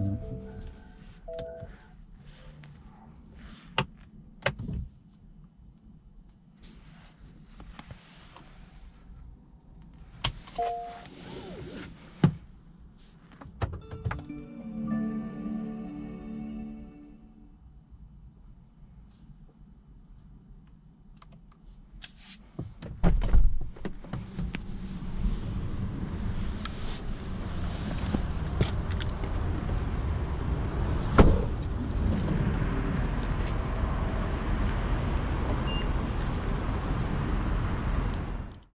Mm-hmm.